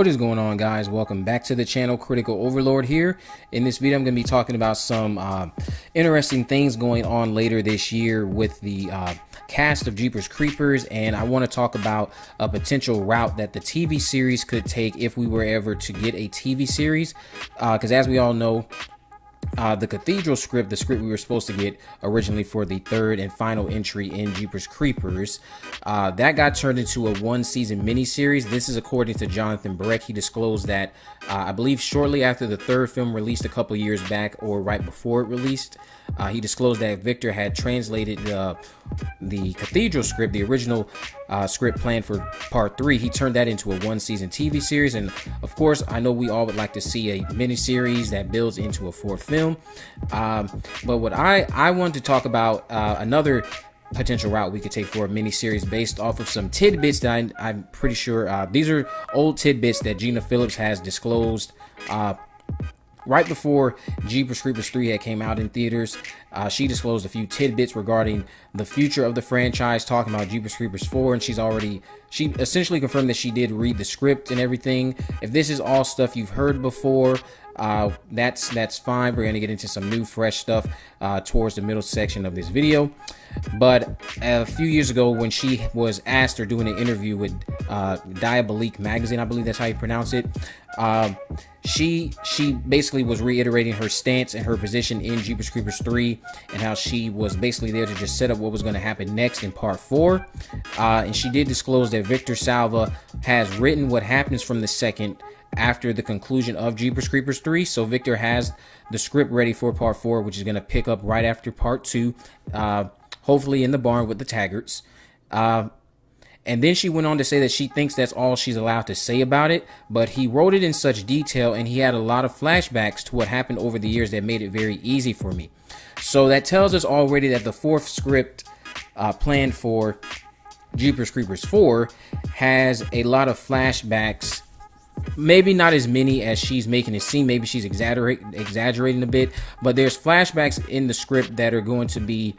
What is going on guys? Welcome back to the channel Critical Overlord here. In this video I'm going to be talking about some uh, interesting things going on later this year with the uh, cast of Jeepers Creepers and I want to talk about a potential route that the TV series could take if we were ever to get a TV series because uh, as we all know uh, the Cathedral script, the script we were supposed to get originally for the third and final entry in Jeepers Creepers, uh, that got turned into a one season miniseries. This is according to Jonathan Breck. He disclosed that, uh, I believe, shortly after the third film released a couple years back or right before it released. Uh, he disclosed that Victor had translated the the Cathedral script, the original uh, script planned for part three. He turned that into a one season TV series. And of course, I know we all would like to see a miniseries that builds into a fourth film. Um, but what I, I want to talk about uh, another potential route we could take for a miniseries based off of some tidbits that I, am pretty sure uh, these are old tidbits that Gina Philips has disclosed uh, right before Jeepers Creepers 3 had came out in theaters, uh, she disclosed a few tidbits regarding the future of the franchise, talking about Jeepers Creepers 4, and she's already she essentially confirmed that she did read the script and everything. If this is all stuff you've heard before, uh, that's that's fine. We're gonna get into some new, fresh stuff uh, towards the middle section of this video. But a few years ago, when she was asked or doing an interview with uh, Diabolique magazine, I believe that's how you pronounce it, um, she she basically was reiterating her stance and her position in Jeepers Creepers 3 and how she was basically there to just set up what was going to happen next in part 4. Uh, and she did disclose that Victor Salva has written what happens from the second after the conclusion of Jeepers Creepers 3. So Victor has the script ready for part 4, which is going to pick up right after part 2, uh, hopefully in the barn with the Taggarts. Uh, and then she went on to say that she thinks that's all she's allowed to say about it, but he wrote it in such detail and he had a lot of flashbacks to what happened over the years that made it very easy for me. So that tells us already that the fourth script uh, planned for Jeepers Creepers 4 has a lot of flashbacks maybe not as many as she's making it seem. Maybe she's exaggerate, exaggerating a bit, but there's flashbacks in the script that are going to be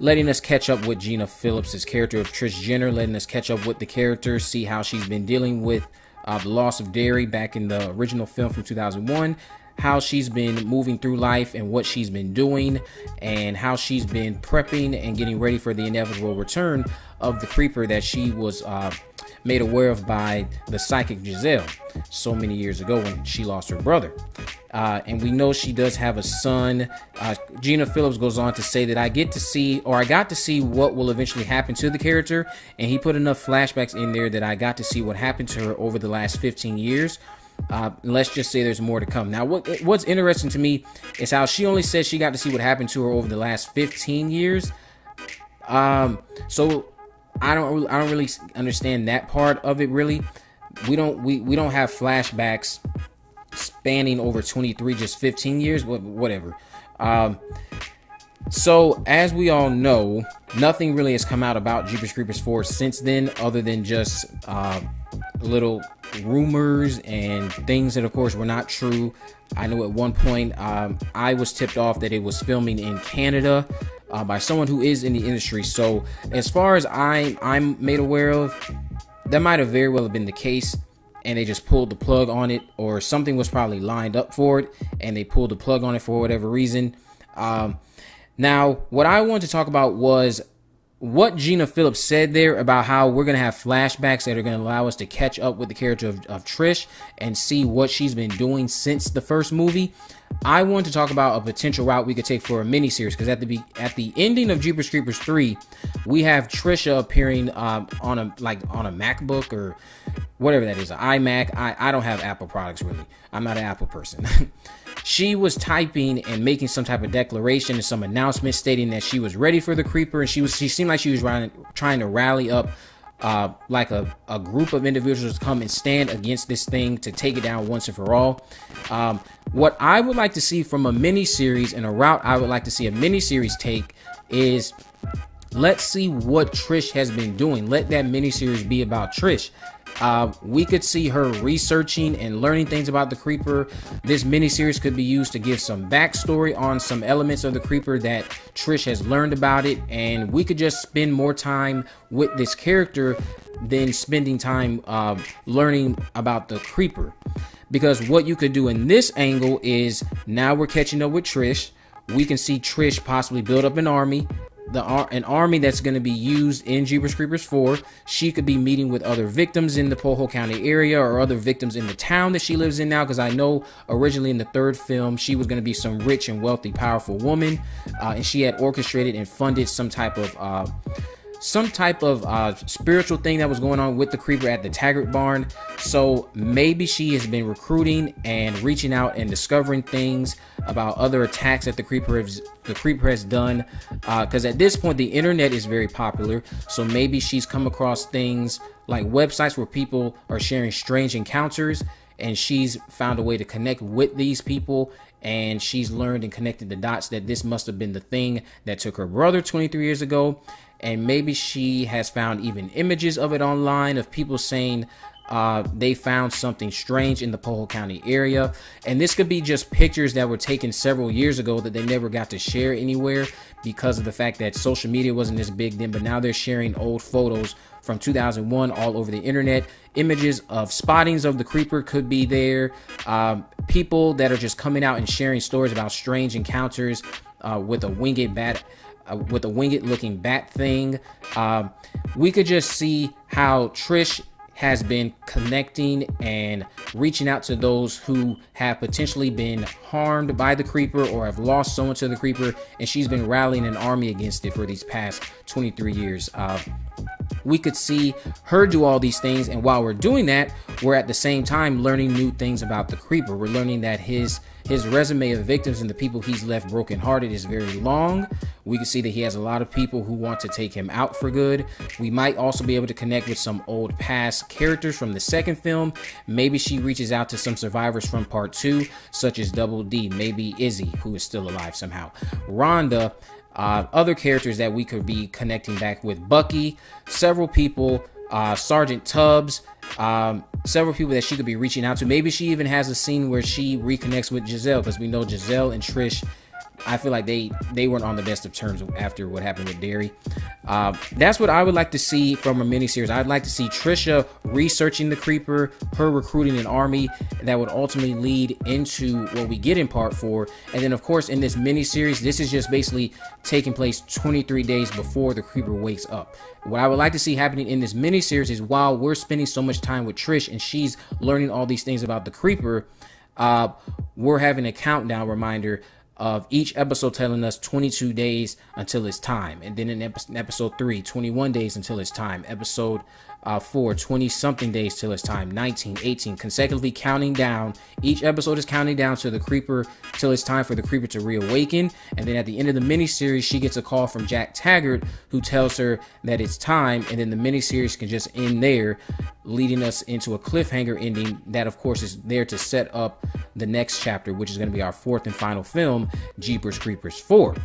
letting us catch up with Gina Philips' character of Trish Jenner, letting us catch up with the character, see how she's been dealing with uh, the loss of Darry back in the original film from 2001, how she's been moving through life and what she's been doing, and how she's been prepping and getting ready for the inevitable return of the creeper that she was uh, made aware of by the psychic Jezelle so many years ago when she lost her brother. Uh, and we know she does have a son. Uh, Gina Philips goes on to say that I get to see, or I got to see what will eventually happen to the character, and he put enough flashbacks in there that I got to see what happened to her over the last 15 years. Uh, let's just say there's more to come. Now, what what's interesting to me is how she only says she got to see what happened to her over the last 15 years. Um, so I don't I don't really understand that part of it really. We don't we, we don't have flashbacks spanning over 23 just 15 years whatever. Um so as we all know, nothing really has come out about Jeepers Creepers 4 since then other than just uh, little rumors and things that of course were not true. I know at one point um, I was tipped off that it was filming in Canada uh, by someone who is in the industry. So as far as I I'm made aware of, that might have very well have been the case, and they just pulled the plug on it, or something was probably lined up for it, and they pulled the plug on it for whatever reason. Um, now, what I wanted to talk about was what Gina Philips said there about how we're going to have flashbacks that are going to allow us to catch up with the character of, of Trish and see what she's been doing since the first movie. I want to talk about a potential route we could take for a miniseries because at the be- at the ending of Jeepers Creepers 3, we have Trisha appearing um, on a like on a MacBook or whatever that is, an iMac. I, I don't have Apple products really. I'm not an Apple person. she was typing and making some type of declaration and some announcement stating that she was ready for the creeper and she was she seemed like she was trying, trying to rally up uh, like a, a group of individuals to come and stand against this thing to take it down once and for all. Um, what I would like to see from a mini series and a route I would like to see a mini series take is let's see what Trish has been doing. Let that mini series be about Trish. Uh, we could see her researching and learning things about the creeper. This miniseries could be used to give some backstory on some elements of the creeper that Trish has learned about it, and we could just spend more time with this character than spending time uh, learning about the creeper. Because what you could do in this angle is now we're catching up with Trish. We can see Trish possibly build up an army the an army that's going to be used in Jeepers Creepers 4. She could be meeting with other victims in the Poho County area or other victims in the town that she lives in now. Because I know originally in the third film she was going to be some rich and wealthy, powerful woman, uh, and she had orchestrated and funded some type of. Uh, some type of uh, spiritual thing that was going on with the creeper at the Taggart barn. So maybe she has been recruiting and reaching out and discovering things about other attacks that the creeper has, the creeper has done. Because uh, at this point, the internet is very popular. So maybe she's come across things like websites where people are sharing strange encounters and she's found a way to connect with these people and she's learned and connected the dots that this must have been the thing that took her brother 23 years ago and maybe she has found even images of it online of people saying uh, they found something strange in the Poho County area. And this could be just pictures that were taken several years ago that they never got to share anywhere because of the fact that social media wasn't as big then. But now they're sharing old photos from 2001 all over the internet. Images of spottings of the creeper could be there. Um, people that are just coming out and sharing stories about strange encounters uh, with a winged bat uh, with a winged looking bat thing. Um, we could just see how Trish has been connecting and reaching out to those who have potentially been harmed by the creeper or have lost someone to the creeper, and she's been rallying an army against it for these past 23 years. Uh, we could see her do all these things, and while we're doing that, we're at the same time learning new things about the creeper. We're learning that his his resume of victims and the people he's left brokenhearted is very long. We can see that he has a lot of people who want to take him out for good. We might also be able to connect with some old past characters from the second film. Maybe she reaches out to some survivors from part two, such as Double D, maybe Izzy, who is still alive somehow. Rhonda, uh, other characters that we could be connecting back with Bucky, several people, uh, Sergeant Tubbs, um, several people that she could be reaching out to. Maybe she even has a scene where she reconnects with Jezelle because we know Jezelle and Trish I feel like they they weren't on the best of terms after what happened with Darry. Uh, that's what I would like to see from a miniseries. I'd like to see Trisha researching the creeper, her recruiting an army that would ultimately lead into what we get in part four. And then, of course, in this miniseries, this is just basically taking place 23 days before the creeper wakes up. What I would like to see happening in this miniseries is while we're spending so much time with Trish and she's learning all these things about the creeper, uh, we're having a countdown reminder of each episode telling us 22 days until it's time. And then in episode 3, 21 days until it's time. Episode uh, for 20 something days till it's time. 19 18 consecutively counting down. Each episode is counting down to the creeper till it's time for the creeper to reawaken. And then at the end of the miniseries she gets a call from jack taggart who tells her that it's time. And then the miniseries can just end there leading us into a cliffhanger ending that of course is there to set up the next chapter which is going to be our fourth and final film jeepers creepers 4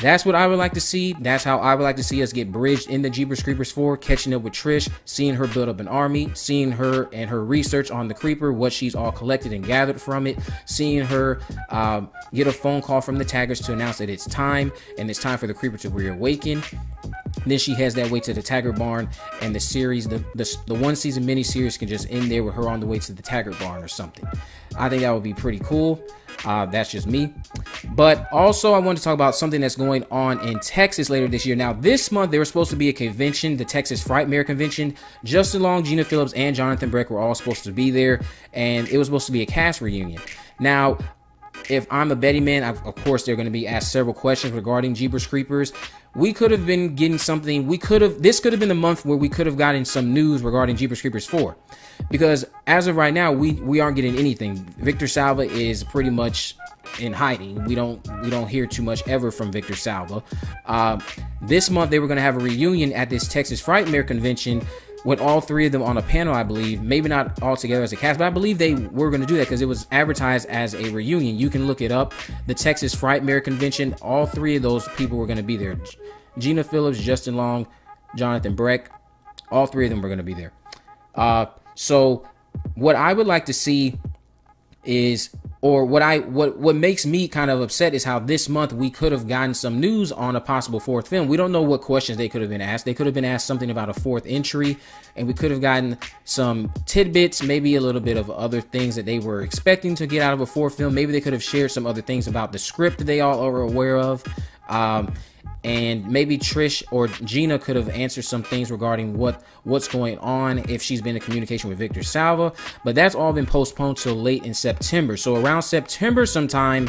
that's what I would like to see. That's how I would like to see us get bridged in the Jeepers Creepers 4, catching up with Trish, seeing her build up an army, seeing her and her research on the Creeper, what she's all collected and gathered from it, seeing her um, get a phone call from the Taggarts to announce that it's time and it's time for the Creeper to reawaken. Then she heads that way to the Taggart barn, and the series, the, the, the one season mini series, can just end there with her on the way to the Taggart barn or something. I think that would be pretty cool. Uh, that's just me. But also, I want to talk about something that's going on in Texas later this year. Now, this month, there was supposed to be a convention, the Texas Frightmare Convention. Justin Long, Gina Philips, and Jonathan Breck were all supposed to be there, and it was supposed to be a cast reunion. Now, if I'm a betting man, of course, they're going to be asked several questions regarding Jeepers Creepers. We could have been getting something. We could have. This could have been the month where we could have gotten some news regarding Jeepers Creepers 4 because as of right now, we we aren't getting anything. Victor Salva is pretty much in hiding. We don't we don't hear too much ever from Victor Salva. Uh, this month they were going to have a reunion at this Texas Frightmare convention with all three of them on a panel, I believe. Maybe not all together as a cast, but I believe they were going to do that because it was advertised as a reunion. You can look it up. The Texas Frightmare convention. All three of those people were going to be there. Gina Philips, Justin Long, Jonathan Breck. All three of them were going to be there. Uh, So, what I would like to see is or what I what what makes me kind of upset is how this month we could have gotten some news on a possible fourth film. We don't know what questions they could have been asked. They could have been asked something about a fourth entry, and we could have gotten some tidbits, maybe a little bit of other things that they were expecting to get out of a fourth film. Maybe they could have shared some other things about the script that they all are aware of. Um, and maybe Trish or Gina could have answered some things regarding what what's going on if she's been in communication with Victor Salva, but that's all been postponed till late in September. So around September sometime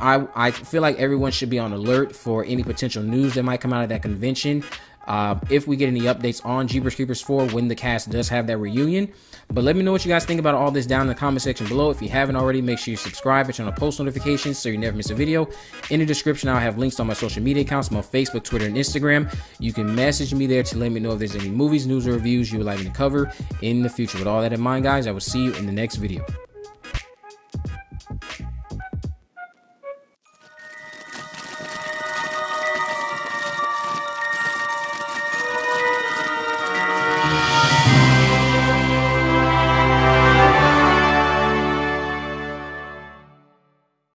I I feel like everyone should be on alert for any potential news that might come out of that convention. Uh, if we get any updates on Jeepers Creepers 4 when the cast does have that reunion. But let me know what you guys think about all this down in the comment section below. If you haven't already, make sure you subscribe and turn on post notifications so you never miss a video. In the description, I'll have links on my social media accounts, my Facebook, Twitter, and Instagram. You can message me there to let me know if there's any movies, news, or reviews you would like me to cover in the future. With all that in mind, guys, I will see you in the next video.